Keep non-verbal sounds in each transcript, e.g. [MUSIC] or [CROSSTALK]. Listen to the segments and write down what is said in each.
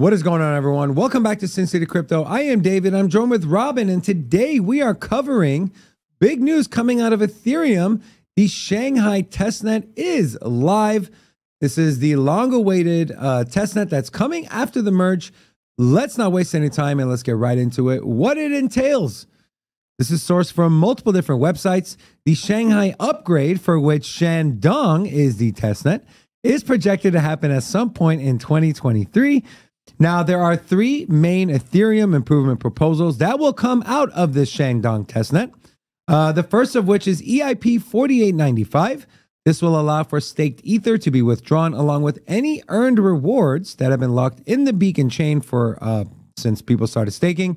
What is going on, everyone? Welcome back to Sin City Crypto. I am David. I'm joined with Robin, and today we are covering big news coming out of Ethereum. The Shanghai testnet is live. This is the long-awaited uh, testnet that's coming after the merge. Let's not waste any time and let's get right into it. What it entails. This is sourced from multiple different websites. The Shanghai upgrade, for which Shandong is the testnet, is projected to happen at some point in 2023. Now, there are three main Ethereum improvement proposals that will come out of this Shandong testnet. Uh, the first of which is EIP 4895. This will allow for staked ether to be withdrawn along with any earned rewards that have been locked in the beacon chain for uh, since people started staking.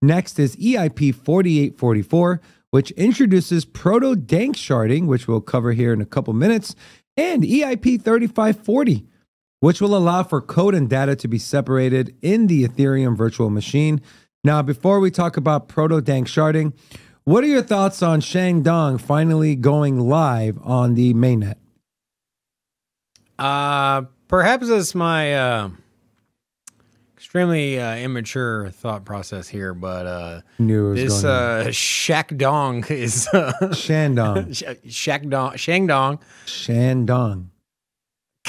Next is EIP 4844, which introduces proto dank sharding, which we'll cover here in a couple minutes, and EIP 3540, which will allow for code and data to be separated in the Ethereum virtual machine. Now, before we talk about proto dank sharding, what are your thoughts on Shandong finally going live on the mainnet? Uh, perhaps it's my uh, extremely uh, immature thought process here, but uh, Knew it was this going uh, Shakdong [LAUGHS] is uh, Shandong. Sh- Shakdong, Shangdong. [LAUGHS] Shandong.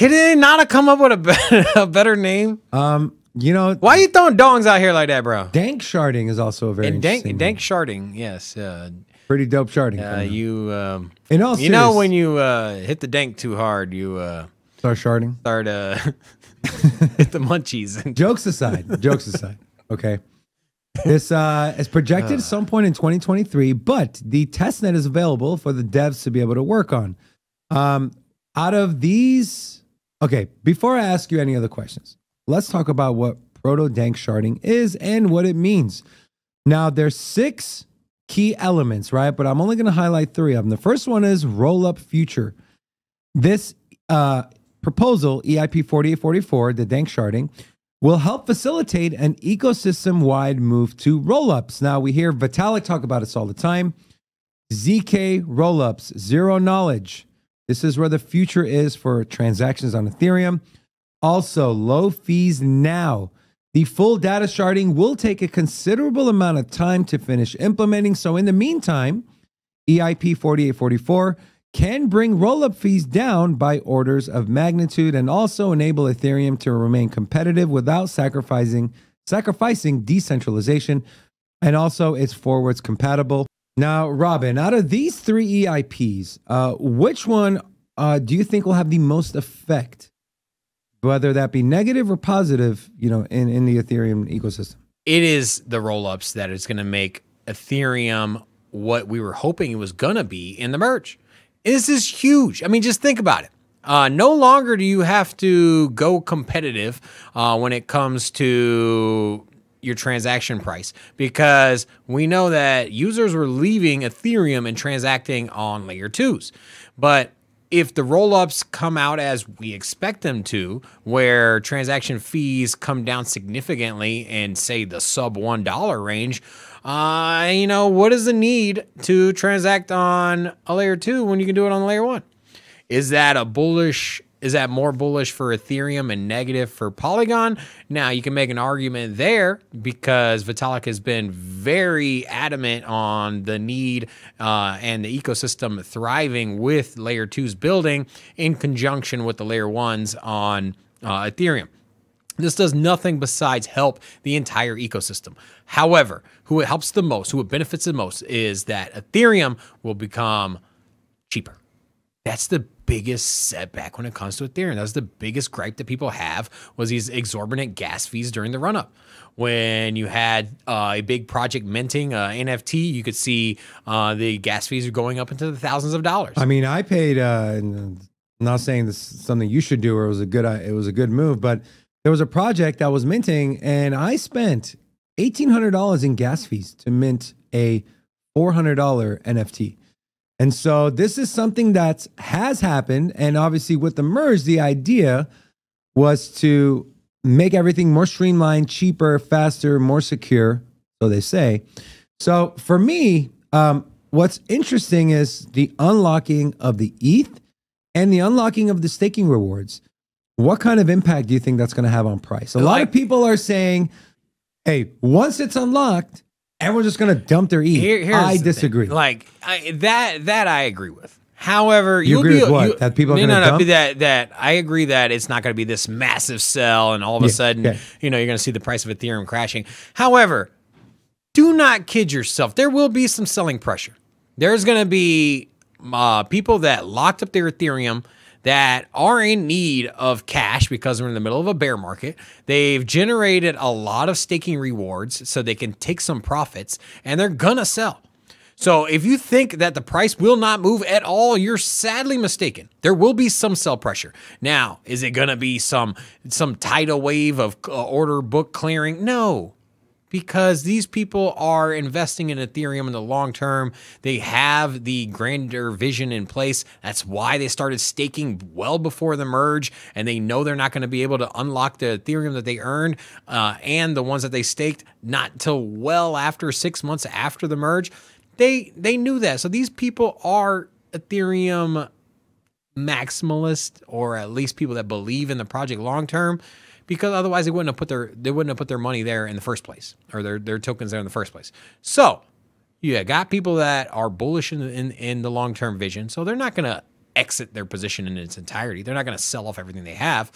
Could it not have come up with a better, [LAUGHS] a better name? Um, you know, Why you throwing dongs out here like that, bro? dank sharding is also a very And dank, dank name. sharding, yes. Uh, pretty dope sharding. uh, you, um, In all you know, when you uh, hit the dank too hard, you uh, start sharding. start uh, [LAUGHS] [LAUGHS] hit the munchies. Jokes aside, jokes aside. Okay. This uh, is projected at some point in 2023, but the testnet is available for the devs to be able to work on. Um, out of these, okay, before I ask you any other questions, let's talk about what proto dank sharding is and what it means. Now, there's six key elements, right? But I'm only going to highlight three of them. The first one is roll up future. This uh, proposal, EIP 4844, the dank sharding, will help facilitate an ecosystem wide move to rollups. Now, we hear Vitalik talk about this all the time. ZK rollups, zero knowledge. This is where the future is for transactions on Ethereum. Also, low fees now. The full data sharding will take a considerable amount of time to finish implementing. So, in the meantime, EIP 4844 can bring rollup fees down by orders of magnitude and also enable Ethereum to remain competitive without sacrificing sacrificing decentralization and also it's forwards compatible. Now, Robin, out of these three EIPs, uh, which one uh, do you think will have the most effect, whether that be negative or positive, you know, in, in the Ethereum ecosystem? it is the rollups that is going to make Ethereum what we were hoping it was going to be in the merge. This is huge. I mean, just think about it. Uh, no longer do you have to go competitive uh, when it comes to your transaction price because we know that users were leaving Ethereum and transacting on layer twos. But if the roll-ups come out as we expect them to, where transaction fees come down significantly in say the sub one dollar range, uh, you know what is the need to transact on a layer two when you can do it on layer one? Is that a bullish? Is that more bullish for Ethereum and negative for Polygon? Now you can make an argument there because Vitalik has been very adamant on the need uh, and the ecosystem thriving with layer twos building in conjunction with the layer ones on uh, Ethereum. This does nothing besides help the entire ecosystem. However, who it helps the most, who it benefits the most, is that Ethereum will become cheaper. That's the biggest setback when it comes to Ethereum. That's the biggest gripe that people have was these exorbitant gas fees during the run up. When you had uh, a big project minting uh, NFT, you could see uh, the gas fees are going up into the thousands of dollars. I mean, I paid. Uh, I'm not saying this is something you should do or it was a good. uh, It was a good move, but there was a project that was minting, and I spent eighteen hundred dollars in gas fees to mint a four hundred dollar NFT. And so this is something that has happened, and obviously with the merge, the idea was to make everything more streamlined, cheaper, faster, more secure. So they say. So for me, um, what's interesting is the unlocking of the ETH and the unlocking of the staking rewards. what kind of impact do you think that's going to have on price? A lot of people are saying, "Hey, once it's unlocked, everyone's just going to dump their E." Here- I the thing. disagree. Like I, that, that I agree with. However, You agree be, with what? you- That people are no, gonna no, no, dump? that that I agree that it's not going to be this massive sell, and all of a Yeah, sudden, okay. you know, you're going to see the price of Ethereum crashing. However, do not kid yourself. There will be some selling pressure. There's going to be uh, people that locked up their Ethereum that are in need of cash because we're in the middle of a bear market. They've generated a lot of staking rewards so they can take some profits and they're to sell. So if you think that the price will not move at all, you're sadly mistaken. There will be some sell pressure. Now, is it going to be some some tidal wave of uh, order book clearing? No because these people are investing in Ethereum in the long term. They have the grander vision in place. That's why they started staking well before the merge, and they know they're not going to be able to unlock the Ethereum that they earned uh, and the ones that they staked not till well after six months after the merge. They they knew that. So these people are Ethereum maximalist or at least people that believe in the project long term because otherwise they wouldn't have put their they wouldn't have put their money there in the first place or their their tokens there in the first place. So you got people that are bullish in in, in the long term vision, so they're not going to exit their position in its entirety. They're not going to sell off everything they have.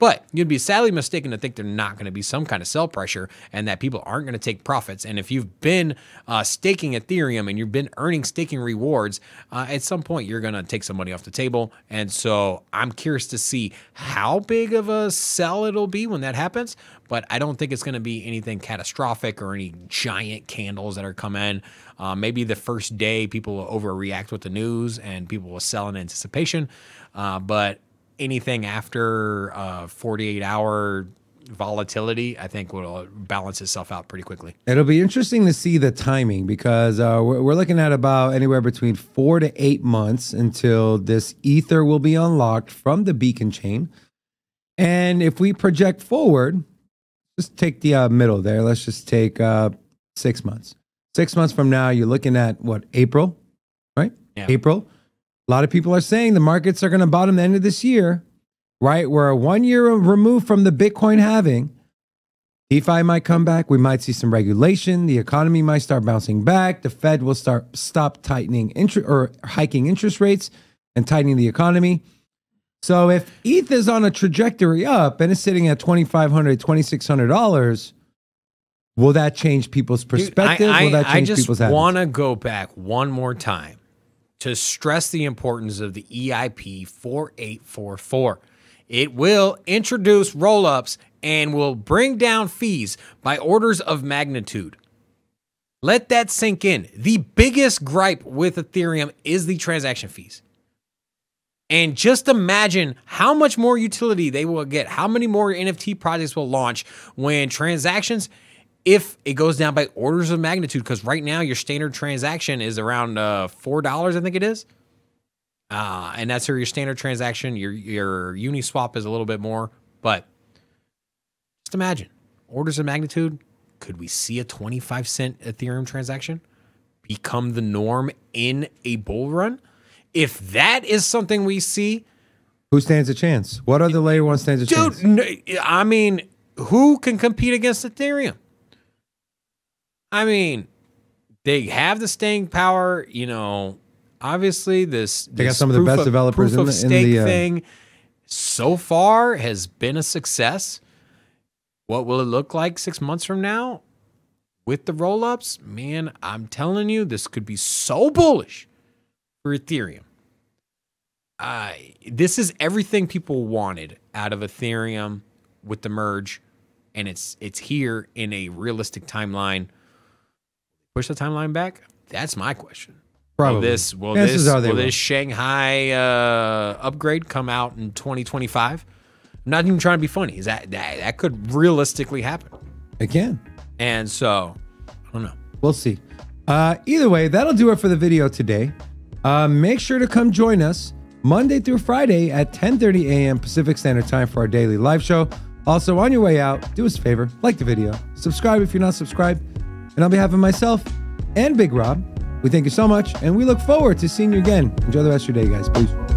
But you'd be sadly mistaken to think they're not going to be some kind of sell pressure and that people aren't going to take profits. And if you've been uh, staking Ethereum and you've been earning staking rewards, uh, at some point you're going to take some money off the table. And so I'm curious to see how big of a sell it'll be when that happens. But I don't think it's going to be anything catastrophic or any giant candles that are coming. Uh, maybe the first day people will overreact with the news and people will sell in anticipation. Uh, but anything after uh, 48 hour volatility, I think will balance itself out pretty quickly. It'll be interesting to see the timing because uh, we're, we're looking at about anywhere between four to eight months until this ether will be unlocked from the beacon chain. And if we project forward, just take the uh, middle there. Let's just take uh, six months. Six months from now, you're looking at what, April, right? Yeah. April. A lot of people are saying the markets are going to bottom the end of this year, right? We're one year removed from the Bitcoin halving. DeFi might come back. We might see some regulation. The economy might start bouncing back. The Fed will start stop tightening interest or hiking interest rates and tightening the economy. So if ETH is on a trajectory up and it's sitting at $2,500, $2,600, will that change people's Dude, perspective? I, will that I, I just want to go back one more time to stress the importance of the EIP 4844. It will introduce roll ups and will bring down fees by orders of magnitude. Let that sink in. The biggest gripe with Ethereum is the transaction fees. And just imagine how much more utility they will get, how many more NFT projects will launch when transactions, if it goes down by orders of magnitude, because right now your standard transaction is around uh, $4, I think it is. Uh, and that's your standard transaction. Your, your Uniswap is a little bit more. But just imagine orders of magnitude. Could we see a 25 cent Ethereum transaction become the norm in a bull run? If that is something we see, Who stands a chance? What other layer one stands a chance? dude, I mean, who can compete against Ethereum? I mean, they have the staying power. You know, obviously this They got some of the best developers proof in of the- in stake the, uh, thing. So far, has been a success. What will it look like six months from now with the roll ups? Man, I'm telling you, this could be so bullish for Ethereum. Uh, this is everything people wanted out of Ethereum with the merge, and it's it's here in a realistic timeline. Push the timeline back. That's my question. Will Probably. this will this will will. this Shanghai uh, upgrade come out in 2025? I'm not even trying to be funny. Is that that, that could realistically happen? It can. And so, I don't know. We'll see. Uh, either way, that'll do it for the video today. Uh, make sure to come join us Monday through Friday at 10:30 a.m. Pacific Standard Time for our daily live show. Also, on your way out, do us a favor, like the video, subscribe if you're not subscribed, and on behalf of myself and Big Rob, we thank you so much, and we look forward to seeing you again. Enjoy the rest of your day, guys. Peace.